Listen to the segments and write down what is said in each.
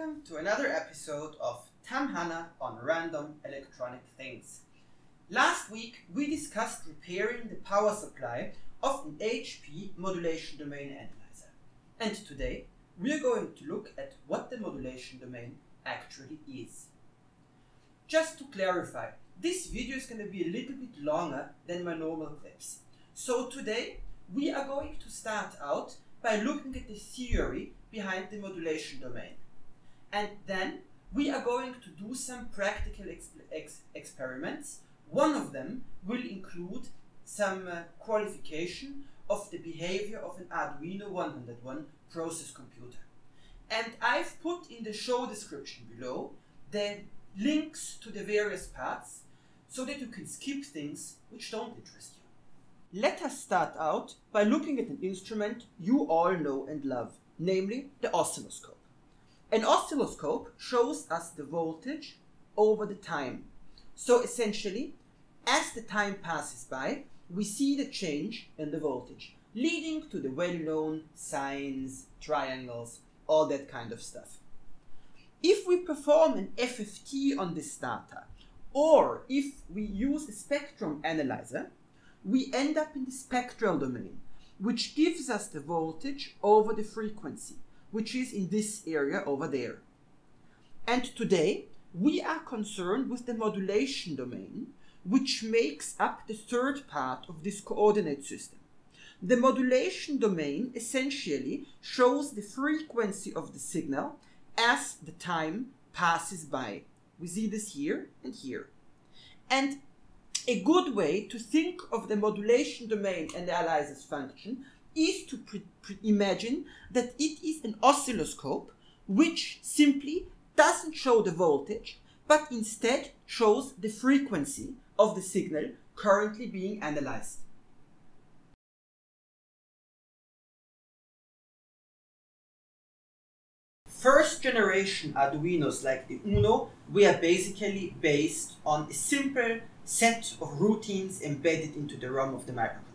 Welcome to another episode of Tam Hanna on random electronic things. Last week we discussed repairing the power supply of an HP modulation domain analyzer. And today we are going to look at what the modulation domain actually is. Just to clarify, this video is going to be a little bit longer than my normal clips. So today we are going to start out by looking at the theory behind the modulation domain. And then we are going to do some practical ex ex experiments. One of them will include some uh, qualification of the behavior of an Arduino 101 process computer. And I've put in the show description below the links to the various parts so that you can skip things which don't interest you. Let us start out by looking at an instrument you all know and love, namely the oscilloscope. An oscilloscope shows us the voltage over the time. So essentially, as the time passes by, we see the change in the voltage, leading to the well-known sines, triangles, all that kind of stuff. If we perform an FFT on this data, or if we use a spectrum analyzer, we end up in the spectral domain, which gives us the voltage over the frequency, which is in this area over there. And today, we are concerned with the modulation domain, which makes up the third part of this coordinate system. The modulation domain essentially shows the frequency of the signal as the time passes by. We see this here and here. And a good way to think of the modulation domain and the analyzer's function is to imagine that it is an oscilloscope which simply doesn't show the voltage but instead shows the frequency of the signal currently being analyzed. First generation Arduinos like the Uno were basically based on a simple set of routines embedded into the ROM of the microcontroller.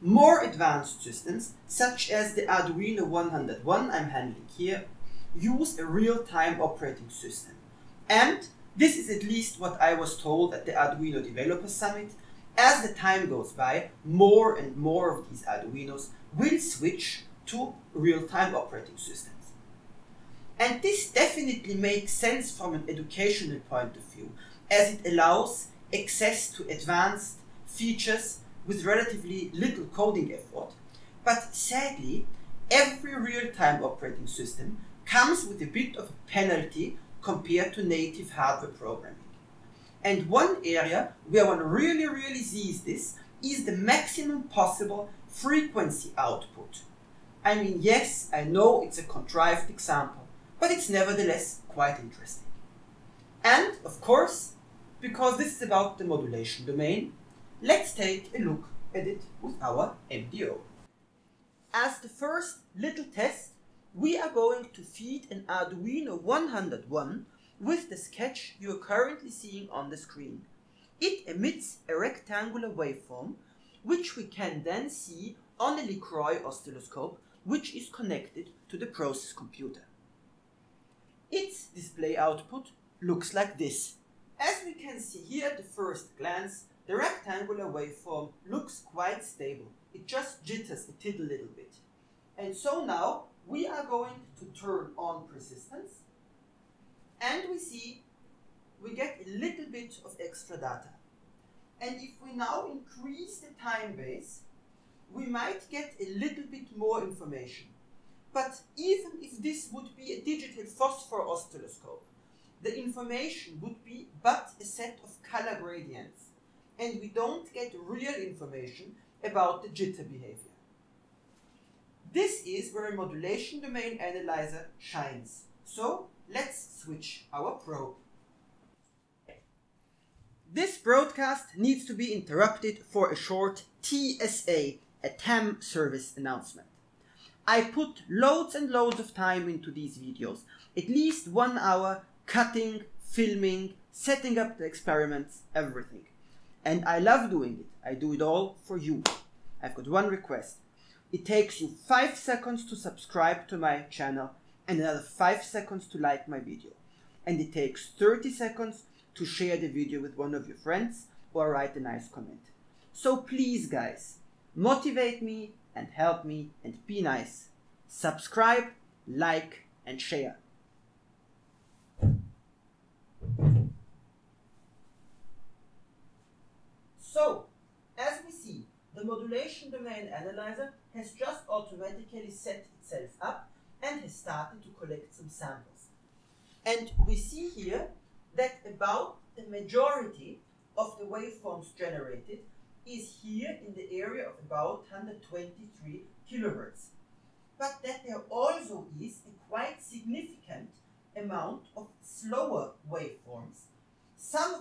More advanced systems, such as the Arduino 101 I'm handling here, use a real-time operating system. And this is at least what I was told at the Arduino Developer Summit. As the time goes by, more and more of these Arduinos will switch to real-time operating systems. And this definitely makes sense from an educational point of view, as it allows access to advanced features with relatively little coding effort. But sadly, every real-time operating system comes with a bit of a penalty compared to native hardware programming. And one area where one really, really sees this is the maximum possible frequency output. I mean, yes, I know it's a contrived example, but it's nevertheless quite interesting. And, of course, because this is about the modulation domain, let's take a look at it with our MDO. As the first little test, we are going to feed an Arduino 101 with the sketch you are currently seeing on the screen. It emits a rectangular waveform, which we can then see on a LeCroy oscilloscope, which is connected to the process computer. Its display output looks like this. As we can see here at the first glance, the rectangular waveform looks quite stable. It just jitters a tittle little bit. And so now we are going to turn on persistence and we see we get a little bit of extra data. And if we now increase the time base, we might get a little bit more information. But even if this would be a digital phosphor oscilloscope, the information would be but a set of color gradients, and we don't get real information about the jitter behavior. This is where a modulation domain analyzer shines. So let's switch our probe. This broadcast needs to be interrupted for a short TSA, a TAM service announcement. I put loads and loads of time into these videos, at least one hour cutting, filming, setting up the experiments, everything. And I love doing it. I do it all for you. I've got one request. It takes you 5 seconds to subscribe to my channel and another 5 seconds to like my video. And it takes 30 seconds to share the video with one of your friends or write a nice comment. So please guys, motivate me and help me and be nice. Subscribe, like and share. So, as we see, the modulation domain analyzer has just automatically set itself up and has started to collect some samples. And we see here that about the majority of the waveforms generated is here in the area of about 123 kilohertz. But that there also is a quite significant amount of slower waveforms, some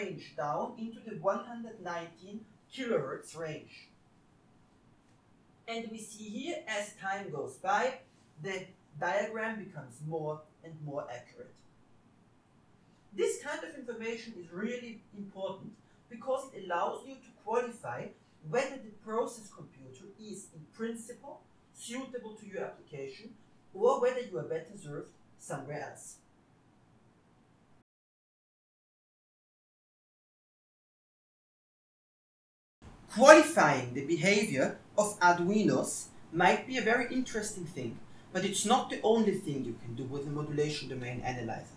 range down into the 119 kilohertz range. And we see here, as time goes by, the diagram becomes more and more accurate. This kind of information is really important because it allows you to qualify whether the process computer is in principle suitable to your application or whether you are better served somewhere else. Qualifying the behavior of Arduinos might be a very interesting thing, but it's not the only thing you can do with the modulation domain analyzer.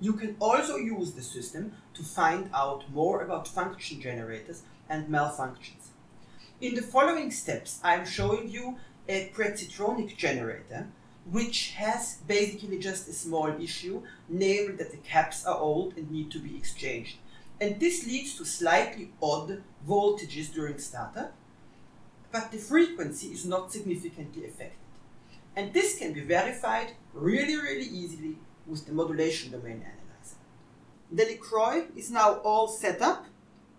You can also use the system to find out more about function generators and malfunctions. In the following steps, I'm showing you a Präcitronic generator, which has basically just a small issue, namely that the caps are old and need to be exchanged. And this leads to slightly odd voltages during startup, but the frequency is not significantly affected. And this can be verified really, really easily with the modulation domain analyzer. The LeCroy is now all set up,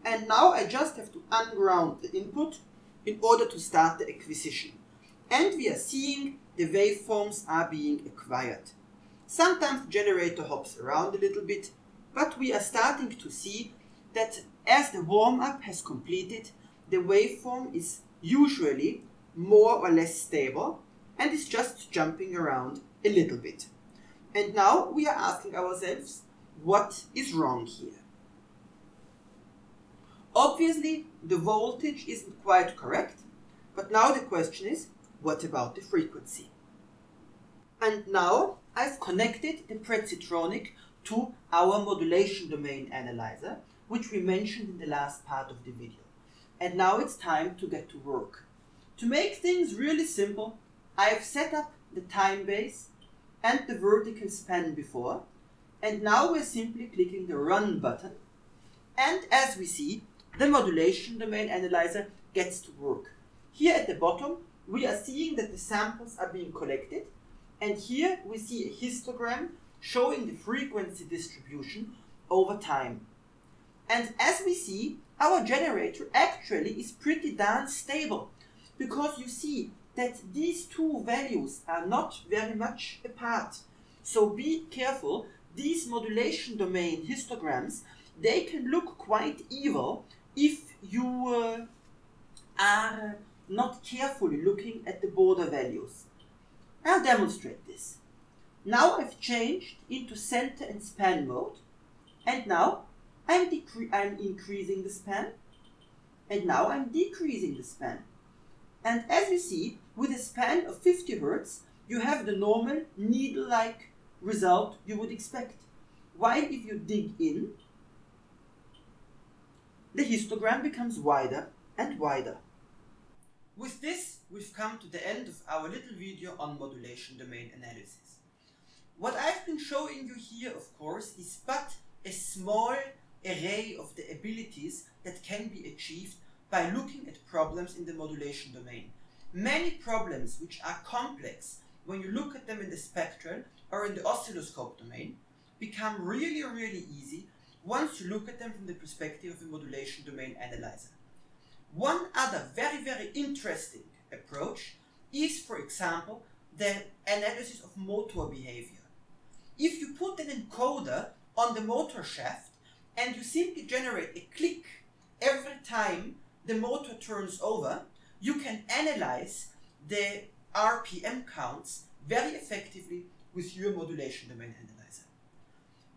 and now I just have to unground the input in order to start the acquisition. And we are seeing the waveforms are being acquired. Sometimes the generator hops around a little bit, but we are starting to see that as the warm-up has completed, the waveform is usually more or less stable and is just jumping around a little bit. And now we are asking ourselves, what is wrong here? Obviously, the voltage isn't quite correct, but now the question is, what about the frequency? And now I've connected the Präcitronic to our modulation domain analyzer, which we mentioned in the last part of the video. And now it's time to get to work. To make things really simple, I have set up the time base and the vertical span before, and now we're simply clicking the Run button. And as we see, the modulation domain analyzer gets to work. Here at the bottom, we are seeing that the samples are being collected, and here we see a histogram showing the frequency distribution over time. And as we see, our generator actually is pretty darn stable because you see that these two values are not very much apart. So be careful, these modulation domain histograms, they can look quite evil if you uh, are not carefully looking at the border values. I'll demonstrate this. Now I've changed into center and span mode, and now I'm, I'm increasing the span, and now I'm decreasing the span. And as you see, with a span of 50 Hertz, you have the normal needle-like result you would expect. While if you dig in, the histogram becomes wider and wider. With this, we've come to the end of our little video on modulation domain analysis. What I've been showing you here, of course, is but a small array of the abilities that can be achieved by looking at problems in the modulation domain. Many problems which are complex when you look at them in the spectral or in the oscilloscope domain become really, really easy once you look at them from the perspective of a modulation domain analyzer. One other very, very interesting approach is, for example, the analysis of motor behavior. If you put an encoder on the motor shaft and you simply generate a click every time the motor turns over, you can analyze the RPM counts very effectively with your modulation domain analyzer.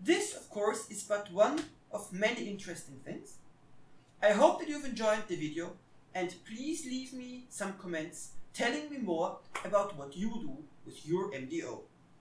This, of course, is but one of many interesting things. I hope that you've enjoyed the video and please leave me some comments telling me more about what you do with your MDO.